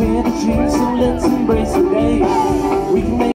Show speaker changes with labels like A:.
A: Share the tree, so let's embrace the day. We can make